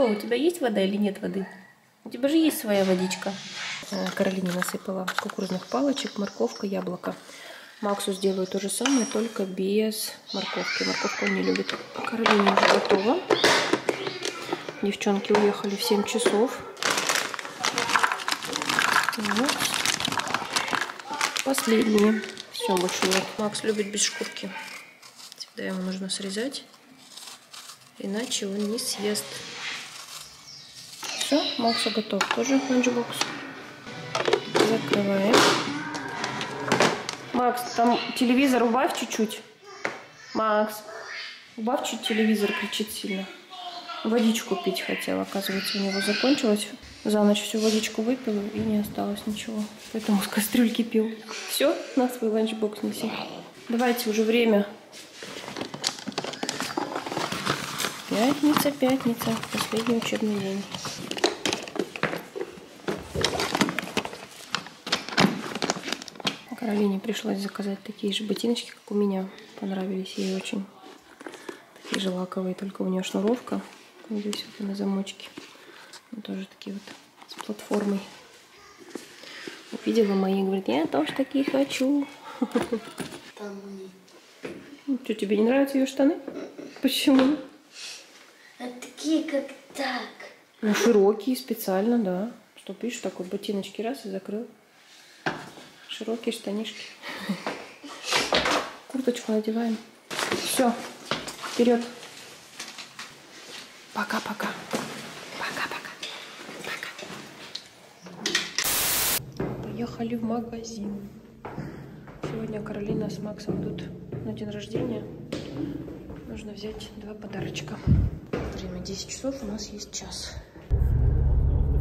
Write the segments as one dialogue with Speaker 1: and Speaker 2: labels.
Speaker 1: Чё, у тебя есть вода или нет воды? У тебя же есть своя водичка. Э, Каролине насыпала кукурузных палочек, морковка, яблоко. Максу сделаю то же самое, только без морковки. Морковку он не любит. Каролине уже готово. Девчонки уехали в 7 часов. Вот. Последние. Все, больше нет. Макс любит без шкурки. Всегда ему нужно срезать. Иначе он не съест. Все, Максу готов. Тоже ланчбокс. Закрываем. Макс, там телевизор убавь чуть-чуть. Макс, убавь чуть телевизор, кричит сильно. Водичку пить хотел, оказывается, у него закончилось. За ночь всю водичку выпил и не осталось ничего. Поэтому с кастрюльки пил. Все, на свой ланчбокс неси. Давайте уже время. Пятница, пятница. Последний учебный день. Каролине пришлось заказать такие же ботиночки, как у меня. Понравились ей очень. Такие же лаковые, только у нее шнуровка. Здесь вот на замочке. Ну, тоже такие вот с платформой. Увидела мои, говорит, я тоже такие хочу. Ну, Что, тебе не нравятся ее штаны? Почему?
Speaker 2: А такие, как так.
Speaker 1: Ну, широкие специально, да. Что, видишь, так вот ботиночки раз и закрыл. Широкие штанишки. Курточку надеваем. Все, вперед. Пока-пока. Пока-пока. Пока. Поехали в магазин. Сегодня Каролина с Максом идут на день рождения. Нужно взять два подарочка. Время 10 часов, у нас есть час.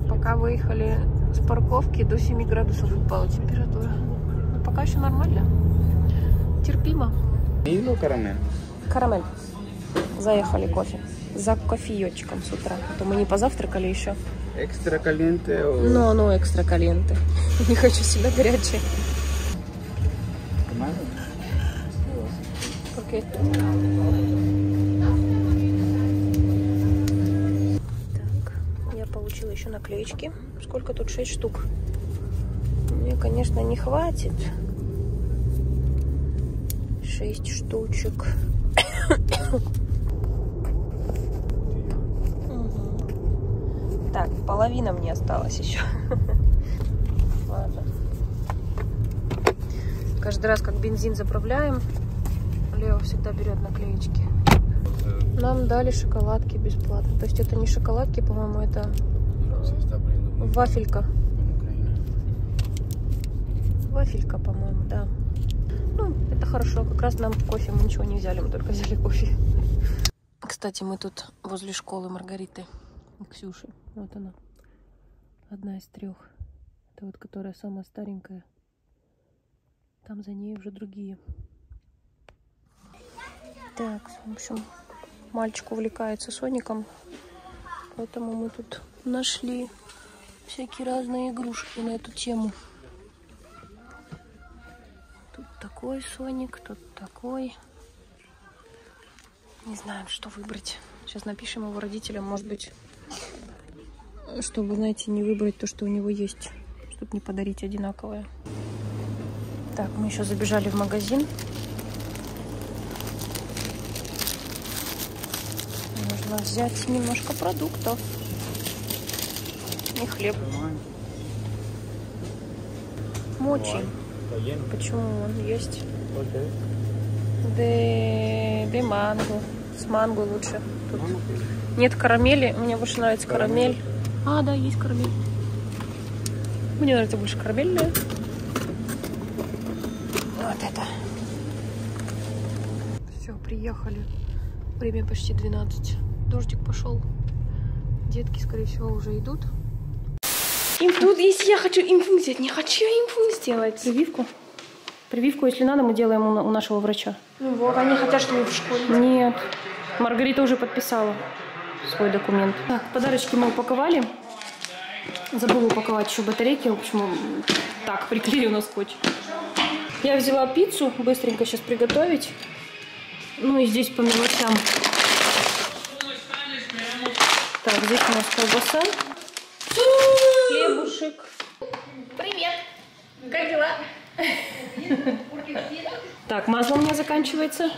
Speaker 1: Пока выехали с парковки, до 7 градусов упала температура. Но пока еще нормально. Терпимо.
Speaker 3: Или карамель?
Speaker 1: Карамель. Заехали кофе. За кофеечком с утра. А то мы не позавтракали еще.
Speaker 3: Экстра калиенте о
Speaker 1: Но оно экстра калиенте. Не хочу себя горячее. Окей. Так, я получила еще наклеечки. Сколько тут? 6 штук. Мне, конечно, не хватит. 6 штучек. Так, половина мне осталась еще. Ладно. Каждый раз, как бензин заправляем, Лео всегда берет наклеечки. Нам дали шоколадки бесплатно. То есть это не шоколадки, по-моему, это вафелька. Вафелька, по-моему, да. Ну, это хорошо. Как раз нам кофе мы ничего не взяли, мы только взяли кофе. Кстати, мы тут возле школы Маргариты и Ксюши. Вот она. Одна из трех. Это вот которая самая старенькая. Там за ней уже другие. Так, в общем, мальчик увлекается Соником. Поэтому мы тут нашли всякие разные игрушки на эту тему. Такой Соник, тут такой. Не знаем, что выбрать. Сейчас напишем его родителям, может быть, чтобы, знаете, не выбрать то, что у него есть, чтобы не подарить одинаковое. Так, мы еще забежали в магазин. Нужно взять немножко продуктов. И хлеб. Мочи. Почему он есть? Де, де манго. С манго лучше. Тут нет карамели. Мне больше нравится карамель. А, да, есть карамель. Мне нравится больше карамельная. Вот это. Все, приехали. Время почти 12. Дождик пошел. Детки, скорее всего, уже идут.
Speaker 4: Им тут, если я хочу инфу взять, не хочу инфу сделать.
Speaker 1: Прививку? Прививку, если надо, мы делаем у, на- у нашего врача.
Speaker 4: Ну вот, они хотят, чтобы в школе.
Speaker 1: Нет. Маргарита уже подписала свой документ. Так, подарочки мы упаковали. Забыла упаковать еще батарейки. В общем, так, приклею на скотч. Я взяла пиццу, быстренько сейчас приготовить. Ну и здесь по мелочам. Так, здесь у нас колбаса. Хлебушек. Привет! Как дела? Так, масло у меня заканчивается.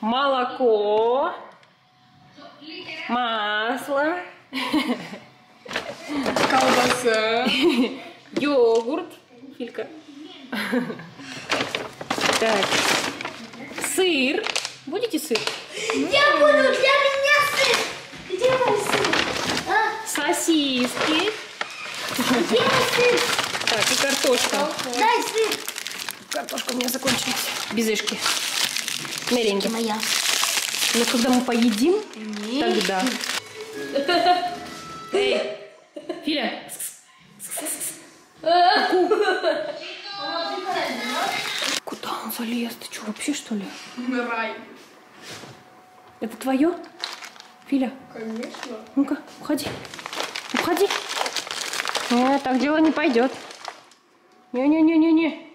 Speaker 1: Молоко. Масло.
Speaker 4: Колбаса.
Speaker 1: Йогурт. Филька. Так. Сыр. Будете сыр?
Speaker 2: Я буду для меня сын. Где мой сын? А,
Speaker 1: Сосиски. Так, и картошка.
Speaker 2: Дай сын.
Speaker 1: Картошка у меня закончилась. Безышки. Меренги.
Speaker 2: Моя.
Speaker 1: Но когда мы поедим, тогда. Эй, Филя. Куда он залез? Ты что, вообще что ли?
Speaker 4: Рай.
Speaker 1: Это твое? Филя,
Speaker 4: Конечно.
Speaker 1: ну-ка, уходи. Уходи. Нет, так дело не пойдет. Не-не-не-не-не.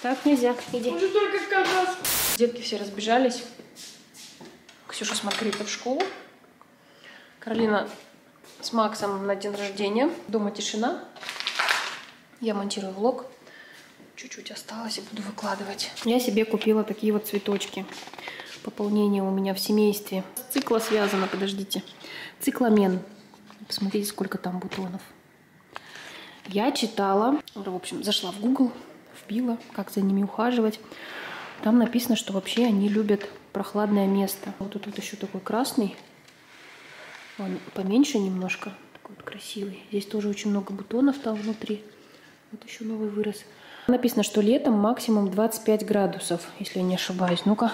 Speaker 1: Так нельзя. Иди.
Speaker 4: Уже только сказал.
Speaker 1: Детки все разбежались. Ксюша с Маргаритой в школу. Каролина с Максом на день рождения. Дома тишина. Я монтирую влог. Чуть-чуть осталось и буду выкладывать. Я себе купила такие вот цветочки. Пополнение у меня в семействе. С цикла связано, подождите. Цикламен. Посмотрите, сколько там бутонов. Я читала, в общем, зашла в Google, вбила, как за ними ухаживать. Там написано, что вообще они любят прохладное место. Вот тут вот еще такой красный. Он поменьше немножко. Такой вот красивый. Здесь тоже очень много бутонов там внутри. Вот еще новый вырос. Написано, что летом максимум 25 градусов, если я не ошибаюсь. Ну-ка.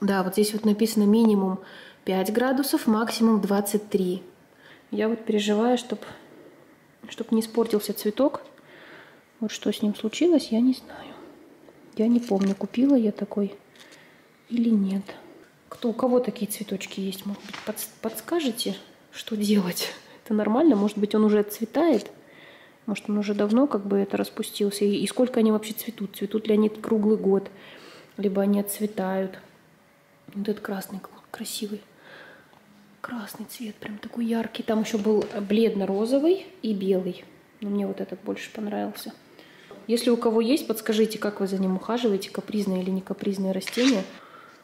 Speaker 1: Да, вот здесь вот написано минимум 5 градусов, максимум 23. Я вот переживаю, чтобы чтоб не испортился цветок. Вот что с ним случилось, я не знаю. Я не помню, купила я такой или нет. Кто, у кого такие цветочки есть, может быть, подс- подскажете, что делать? Это нормально? Может быть, он уже отцветает? Может, он уже давно как бы это распустился? И, и сколько они вообще цветут? Цветут ли они круглый год? Либо они отцветают? Вот этот красный красивый. Красный цвет, прям такой яркий. Там еще был бледно-розовый и белый. Но мне вот этот больше понравился. Если у кого есть, подскажите, как вы за ним ухаживаете, капризное или не капризное растение.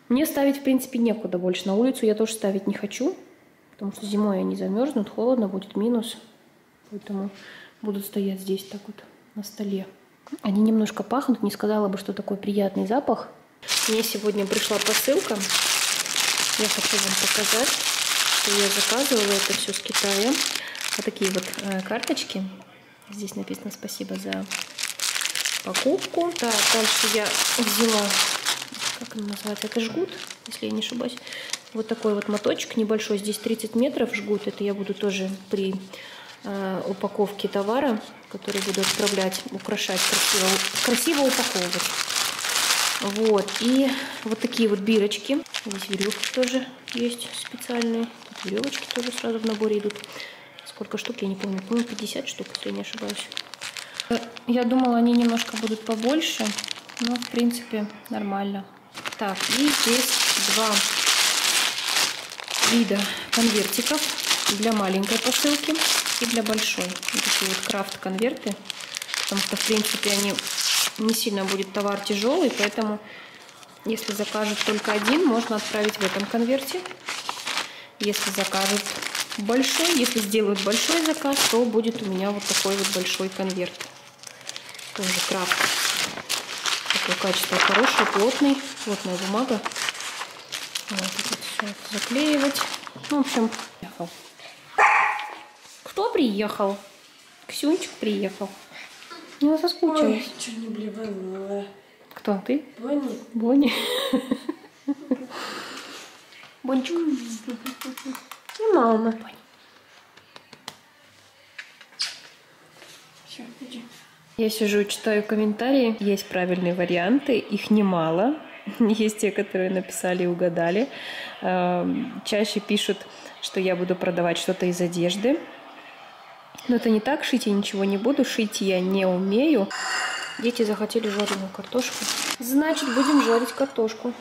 Speaker 1: Мне ставить, в принципе, некуда больше. На улицу я тоже ставить не хочу, потому что зимой они замерзнут, холодно, будет минус. Поэтому будут стоять здесь так вот на столе. Они немножко пахнут, не сказала бы, что такой приятный запах. Мне сегодня пришла посылка. Я хочу вам показать, что я заказывала это все с Китая. Вот такие вот э, карточки. Здесь написано спасибо за покупку. Так, дальше я взяла, как он называется, это жгут, если я не ошибаюсь. Вот такой вот моточек небольшой, здесь 30 метров жгут. Это я буду тоже при э, упаковке товара, который буду отправлять, украшать, красиво, красиво упаковывать. Вот, и вот такие вот бирочки. Здесь веревки тоже есть специальные. Веревочки тоже сразу в наборе идут. Сколько штук, я не помню. По-моему, 50 штук, если я не ошибаюсь. Я думала, они немножко будут побольше, но, в принципе, нормально. Так, и здесь два вида конвертиков для маленькой посылки и для большой. Вот такие вот крафт-конверты, потому что, в принципе, они не сильно будет товар тяжелый, поэтому если закажут только один, можно отправить в этом конверте. Если закажут большой, если сделают большой заказ, то будет у меня вот такой вот большой конверт. Тоже крафт. Такое качество хорошее, плотный, плотная бумага. Вот, вот все это заклеивать. Ну, в общем, приехал. Кто приехал? Ксюнчик приехал. Я соскучилась.
Speaker 4: что не блеванула.
Speaker 1: Кто ты?
Speaker 4: Бонни.
Speaker 1: Бонни. Бончик.
Speaker 4: И мама.
Speaker 1: Я сижу, читаю комментарии. Есть правильные варианты, их немало. Есть те, которые написали и угадали. Эм, Чаще пишут, что я буду продавать что-то из одежды. Но это не так, шить я ничего не буду, шить я не умею. Дети захотели жареную картошку. Значит, будем жарить картошку.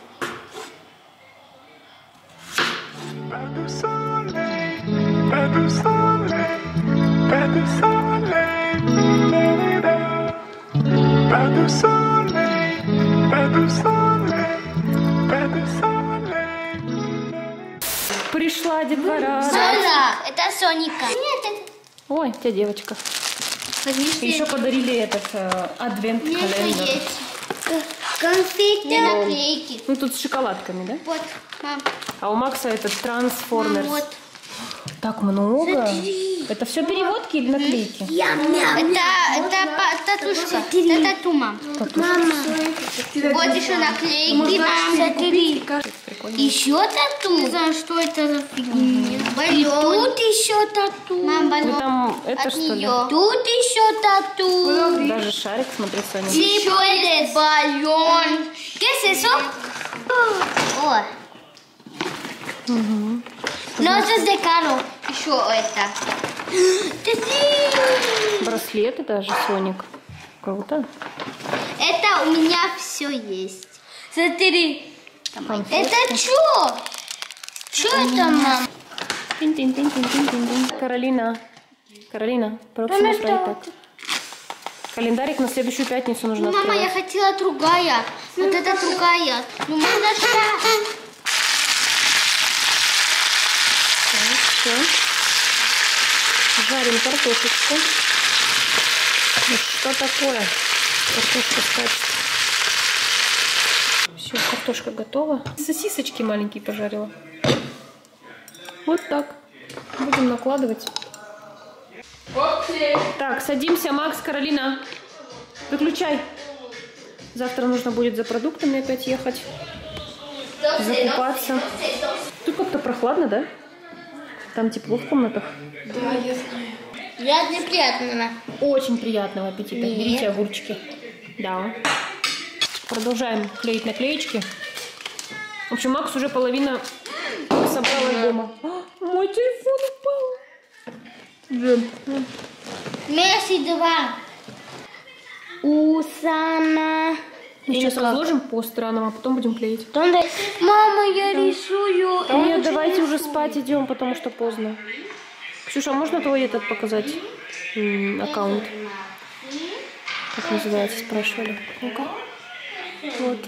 Speaker 1: Пришла детвора.
Speaker 2: Соня, это Соника. Нет,
Speaker 1: Ой, у тебя девочка.
Speaker 2: это
Speaker 1: Еще подарили этот э, адвент-календарь.
Speaker 2: Конфеты. наклейки.
Speaker 1: Ну, тут с шоколадками, да?
Speaker 2: Вот, мам,
Speaker 1: А у Макса этот трансформерс.
Speaker 2: вот.
Speaker 1: Так много. Это все переводки или наклейки?
Speaker 2: Это, это па- татушка. Это тату, мам. Мама. Вот еще наклейки, мам. Смотри. Еще тату? Не знаю, что это за фигня. И тут еще тату. Мам, баллон.
Speaker 1: там это
Speaker 2: От
Speaker 1: что ли?
Speaker 2: нее. Тут еще тату.
Speaker 1: Даже шарик, смотри, Соня.
Speaker 2: Еще этот баллон. ¿Qué es eso? О. No, eso es de caro. Еще это.
Speaker 1: Браслеты даже, Соник. Круто.
Speaker 2: Это у меня все есть. Смотри. Это что? Что это, мам?
Speaker 1: Тин-тин-тин-тин-тин-тин. Каролина. Каролина, Proximus Raytag. Календарик на следующую пятницу нужно
Speaker 2: Ну, мама, я
Speaker 1: открывать.
Speaker 2: хотела другая. Вот это другая. Ну, мама,
Speaker 1: Все. Жарим картошечку. Ну, что такое? Картошка скачет. Все, картошка готова. Сосисочки маленькие пожарила. Вот так. Будем накладывать. Так, садимся, Макс, Каролина. Выключай. Завтра нужно будет за продуктами опять ехать. Закупаться. Тут как-то прохладно, да? Там тепло в комнатах.
Speaker 2: Я неприятно.
Speaker 1: Очень приятного аппетита. Берите огурчики. Да. Продолжаем клеить наклеечки. В общем, Макс уже половина собрал альбома. А, Мой телефон упал.
Speaker 2: Месси два. Усана.
Speaker 1: Мы сейчас разложим по странам, а потом будем клеить.
Speaker 2: Мама, я рисую.
Speaker 1: Нет, давайте уже спать идем, потому что поздно. Ксюша, а можно твой этот показать М, аккаунт? Как называется, спрашивали. Ну-ка. Вот.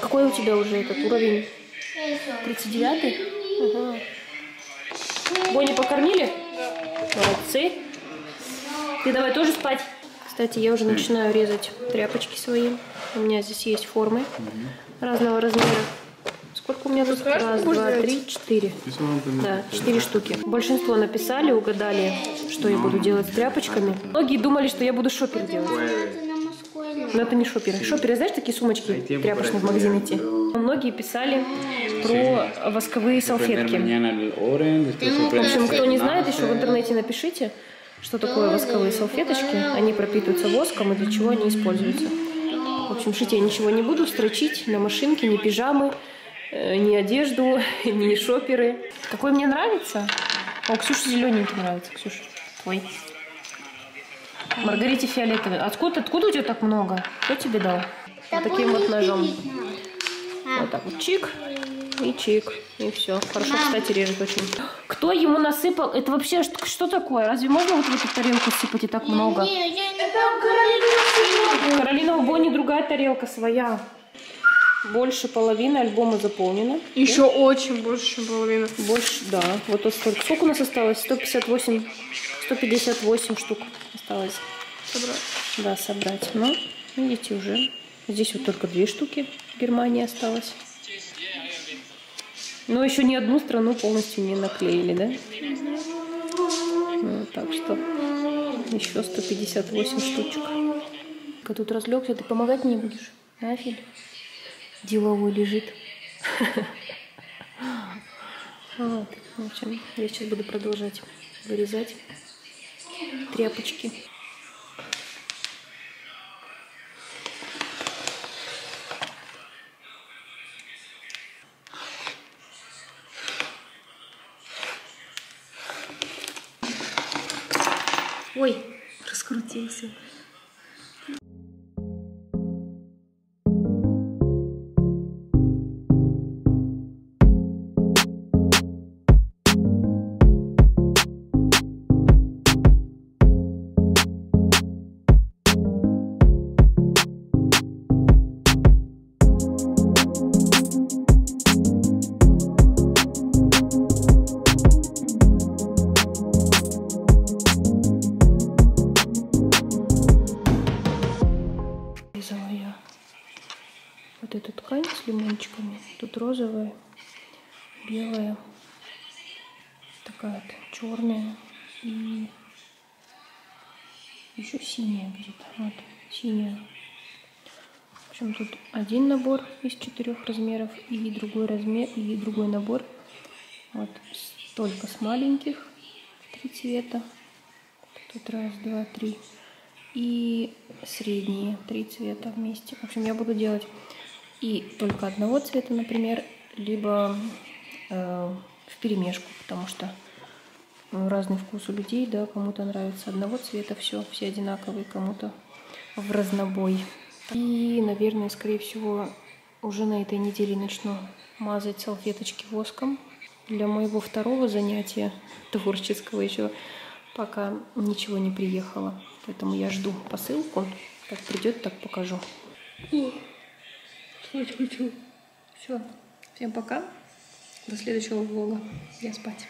Speaker 1: Какой у тебя уже этот уровень? 39-й? Ага. Бонни покормили? Молодцы. Ты давай тоже спать. Кстати, я уже начинаю резать тряпочки свои. У меня здесь есть формы разного размера. Сколько у меня тут? Раз, два, три, четыре. Да, четыре штуки. Большинство написали, угадали, что я буду делать с тряпочками. Многие думали, что я буду шопер делать. Но это не шоперы. Шоперы, знаешь, такие сумочки тряпочные в магазин идти? Многие писали про восковые салфетки.
Speaker 3: El
Speaker 1: В общем, кто не знает, еще в интернете напишите, что такое восковые салфеточки. Они пропитываются воском и для чего они используются. В общем, шить я ничего не буду, строчить на машинке, ни пижамы, э, ни одежду, ни шоперы. Какой мне нравится? О, Ксюше зелененький нравится, Ксюша. Твой. Маргарите фиолетовый. Откуда, откуда у тебя так много? Кто тебе дал? Вот таким вот ножом. Вот так вот чик и чик. И все. Хорошо, кстати, режет очень. Кто ему насыпал? Это вообще что, что такое? Разве можно вот в эту тарелку сыпать и так много? Каролина у Бонни другая тарелка своя. Больше половины альбома заполнено.
Speaker 4: Еще очень больше, чем половина.
Speaker 1: Больше, да. Вот вот столько. Сколько у нас осталось? 158, 158 штук осталось.
Speaker 4: Собрать.
Speaker 1: Да, собрать. Ну, видите, уже. Здесь вот только две штуки в Германии осталось. Но еще ни одну страну полностью не наклеили, да? Ну, так что еще 158 штучек. Когда тут разлегся, ты помогать не будешь? А, Филь? Деловой лежит. Вот. В общем, я сейчас буду продолжать вырезать тряпочки. Розовая, белая, такая вот черная и еще синяя где-то. Вот, синяя. В общем, тут один набор из четырех размеров и другой размер и другой набор. Вот только с маленьких три цвета. Тут раз, два, три. И средние три цвета вместе. В общем, я буду делать и только одного цвета, например, либо э, в перемешку, потому что ну, разный вкус у людей, да, кому-то нравится одного цвета все, все одинаковые, кому-то в разнобой. И, наверное, скорее всего, уже на этой неделе начну мазать салфеточки воском. Для моего второго занятия творческого еще пока ничего не приехало. Поэтому я жду посылку. Как придет, так покажу. Спать хочу. Все. Всем пока. До следующего влога. Я спать.